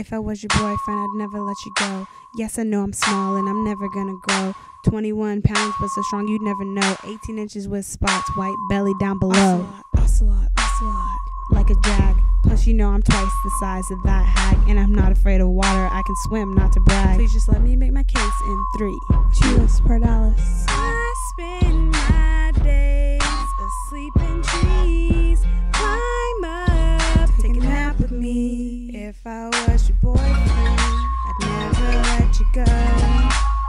If I was your boyfriend, I'd never let you go. Yes, I know I'm small and I'm never gonna grow. 21 pounds, but so strong you'd never know. 18 inches with spots, white belly down below. Ocelot, ocelot. ocelot. Like a jag. Plus, you know I'm twice the size of that hag. And I'm not afraid of water. I can swim, not to brag. Please just let me make my case in three. Felis pardalis. I spend my days asleep in trees. Climb up, take a nap with me. If I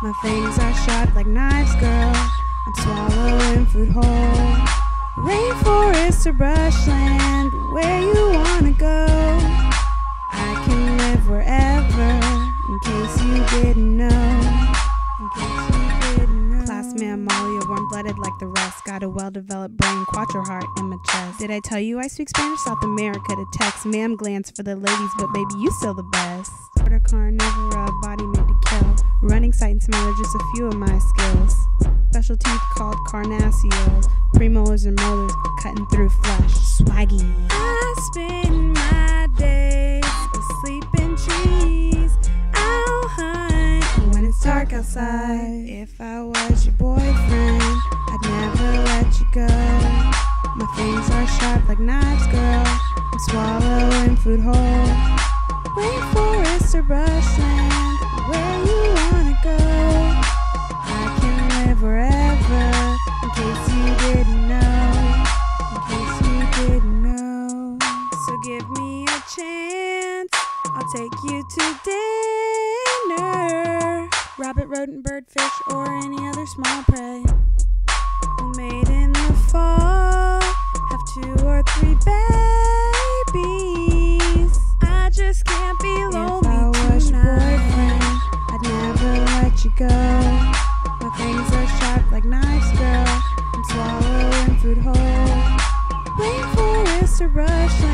My fangs are sharp like knives, girl. I'm swallowing food whole. Rainforest or brushland, where you wanna go. I can live wherever, in case you didn't know. In case you didn't know. Class mammalia, warm blooded like the rest. Got a well developed brain, cuatro heart in my chest. Did I tell you I speak Spanish? South America to Tex. Mamm glands for the ladies, but baby, you still the best. Order carnivora, body made to kill. Running sight and smell are just a few of my skills. Special teeth called carnassials. Premolars and molars cutting through flesh. Swaggy. I spend my days asleep in trees. I'll hunt when it's dark outside. If I was your boyfriend, I'd never let you go. My fangs are sharp like knives, girl. I'm swallowing food whole. Or brushland, where you wanna go. I can live wherever, in case you didn't know. In case you didn't know. So give me a chance. I'll take you to dinner. Rabbit, rodent, birdfish, or any other small prey. Made in the Fangs are sharp like knives, girl. I'm swallowing food whole. Rainforest or brushland,